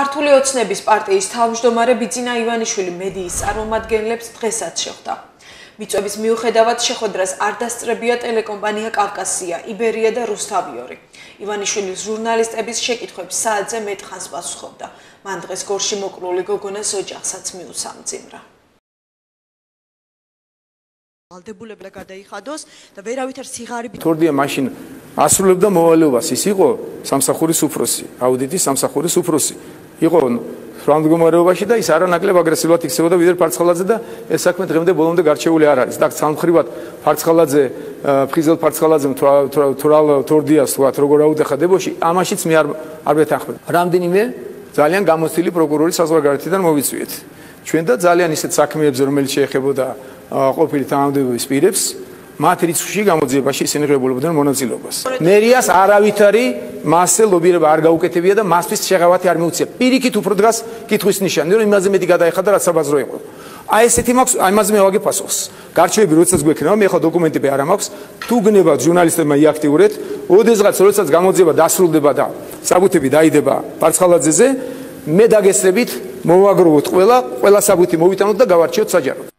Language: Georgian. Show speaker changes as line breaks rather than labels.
ქართული ოცნების პარტიის თავმჯდომარე ბიძინა ივანიშვილი მედიის წარმომადგენლებს დღესაც შეხვდა. მიწვევის მიუხედავად შეხვედრას არ დასწრებია ტელეკომპანია კავკასია, იბერია და რუსთავიორი. ივანიშვილის ჟურნალისტების შეკითხვებს საათზე მეტ ხანს პასუხობდა. მან დღეს გორში მოკრული გოგონას ოჯახსაც მიუსამძიმრა.
ვალდებულებლა გადაიხადოს და ვერავითარ სიღარიბით
თორდია მაშინ ასრულებდა მოვალეობას ის იყო სამსახურის უფროსი აუდიტის სამსახურის უფროსი იყო ფრანგომარეობაში და ის არანაკლებ აგრესიულად იქცეოდა ვიდრე ფარცხალაძე და ეს საქმე დღემდე ბოლომდე გარჩეული არ არის. და სამხრივად ფარცხალაძე ფრიზელ ფარცხალაძემ თურალ თორდიას თქვა როგორ აუდეხა დებოში ამაშიც მე არ არ ვეთანხმებ რამდენიმე? ძალიან გამოცდილი პროკურორი საზღვარგარეთიდან მოვიწვიეთ. ჩვენ და ძალიან ისეთ საქმეებზე რომელიც შეეხებოდა ყოფილი თანამდებობის პირებს მათ რიცხვში გამოძიებაში ისინი ღებულობდნენ მონაწილეობას. მერიას არავითარი მასე ლობირება არ გაუკეთებია და მასთვის შეღავათი არ მიუწია. პირიქით უფრო დგას კითხვის ნიშანი, რომ იმაზე მეტი გადაეხადა რაც საბაზრო იყო. აი ესეთი მაქვს, აი მასზე მე ვაგე პასუხს. გარჩევები როდესაც გვექნება, მე ხო დოკუმენტები არ მაქვს. თუ გნება ჟურნალისტებმა იაქტიურეთ, ოდესღაც როდესაც გამოძიება დასრულდება და საბუთები დაიდება პარცხალაძეზე, მე დაგესწრებით, მოვაგროვოთ ყველა, ყველა საბუთი მოვიტანოთ და გავარჩიოთ საჯაროდ.